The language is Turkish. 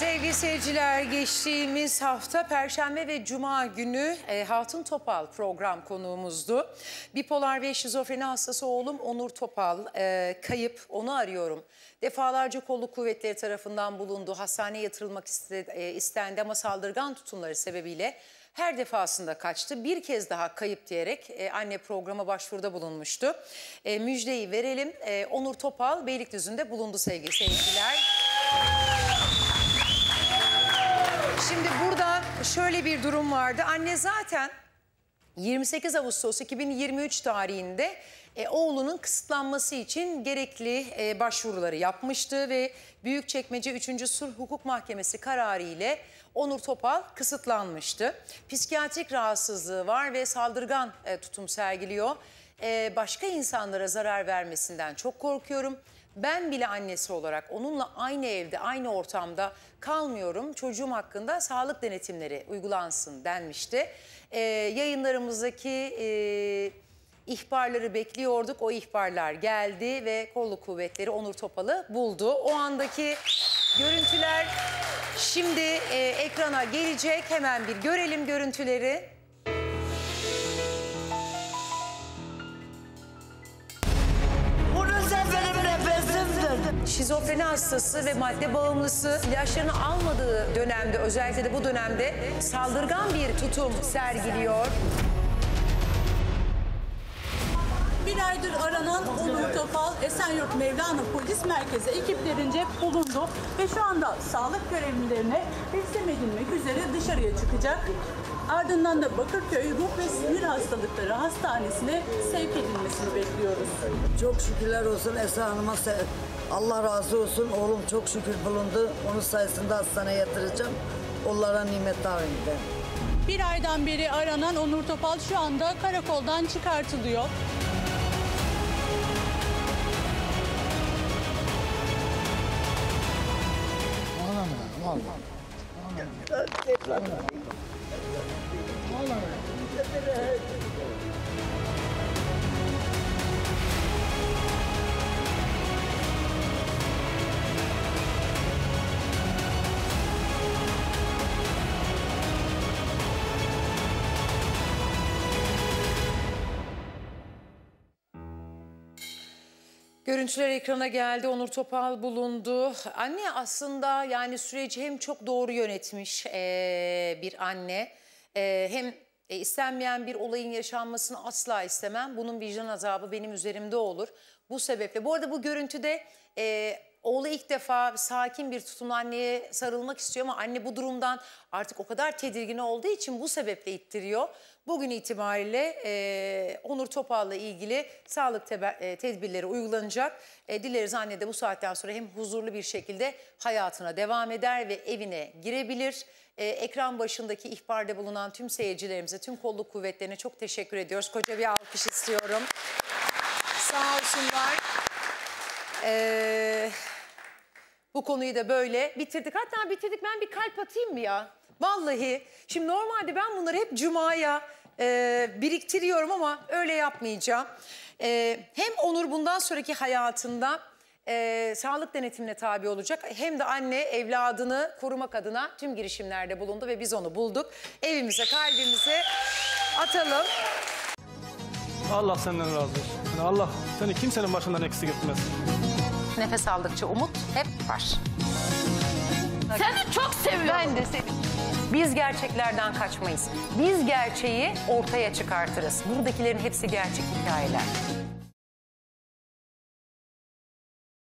Sevgili seyirciler geçtiğimiz hafta Perşembe ve Cuma günü e, Hatun Topal program konuğumuzdu. Bipolar ve şizofreni hastası oğlum Onur Topal e, kayıp onu arıyorum. Defalarca kolluk kuvvetleri tarafından bulundu. Hastaneye yatırılmak iste, e, istendi ama saldırgan tutumları sebebiyle her defasında kaçtı. Bir kez daha kayıp diyerek e, anne programa başvuruda bulunmuştu. E, müjdeyi verelim. E, Onur Topal Beylikdüzü'nde bulundu sevgili seyirciler. Şimdi burada şöyle bir durum vardı. Anne zaten 28 Ağustos 2023 tarihinde e, oğlunun kısıtlanması için gerekli e, başvuruları yapmıştı ve Büyükçekmece 3. Sulh Hukuk Mahkemesi kararı ile Onur Topal kısıtlanmıştı. Psikiyatrik rahatsızlığı var ve saldırgan e, tutum sergiliyor. E, başka insanlara zarar vermesinden çok korkuyorum. Ben bile annesi olarak onunla aynı evde, aynı ortamda kalmıyorum. Çocuğum hakkında sağlık denetimleri uygulansın denmişti. Ee, yayınlarımızdaki e, ihbarları bekliyorduk. O ihbarlar geldi ve kolluk kuvvetleri Onur Topal'ı buldu. O andaki görüntüler şimdi e, ekrana gelecek. Hemen bir görelim görüntüleri. Şizofreni hastası ve madde bağımlısı ilaçlarını almadığı dönemde özellikle de bu dönemde saldırgan bir tutum sergiliyor. Bir aydır aranan Onur Topal Esenyurt Mevlana Polis Merkezi ekiplerince bulundu ve şu anda sağlık görevlilerine teslim edilmek üzere dışarıya çıkacak. Ardından da Bakırköy Ruh ve Sinir Hastalıkları Hastanesi'ne sevk edilmesini bekliyoruz. Çok şükürler olsun Esra Hanım'a. Allah razı olsun. Oğlum çok şükür bulundu. Onun sayesinde hastaneye yatıracağım. Onlara nimet ederim. Bir aydan beri aranan Onur Topal şu anda karakoldan çıkartılıyor. Görüntüler ekrana geldi. Onur Topal bulundu. Anne aslında yani süreci hem çok doğru yönetmiş eee, bir anne eee, hem e, istenmeyen bir olayın yaşanmasını asla istemem. Bunun vicdan azabı benim üzerimde olur. Bu sebeple. Bu arada bu görüntüde eee, oğlu ilk defa sakin bir tutumla anneye sarılmak istiyor ama anne bu durumdan artık o kadar tedirgin olduğu için bu sebeple ittiriyor. Bugün itibariyle e, Onur Topal'la ilgili sağlık e, tedbirleri uygulanacak. E, dileriz anne de bu saatten sonra hem huzurlu bir şekilde hayatına devam eder ve evine girebilir. E, ekran başındaki ihbarda bulunan tüm seyircilerimize, tüm kolluk kuvvetlerine çok teşekkür ediyoruz. Koca bir alkış istiyorum. Sağ olsunlar. Ee, bu konuyu da böyle bitirdik. Hatta bitirdik ben bir kalp atayım mı ya? Vallahi şimdi normalde ben bunları hep cumaya e, biriktiriyorum ama öyle yapmayacağım. E, hem Onur bundan sonraki hayatında e, sağlık denetimine tabi olacak. Hem de anne evladını korumak adına tüm girişimlerde bulundu ve biz onu bulduk. Evimize kalbimize atalım. Allah senden razı olsun. Allah seni kimsenin başından eksik etmez. Nefes aldıkça umut hep var. Seni çok seviyorum. Ben de seni. Biz gerçeklerden kaçmayız. Biz gerçeği ortaya çıkartırız. Buradakilerin hepsi gerçek hikayeler.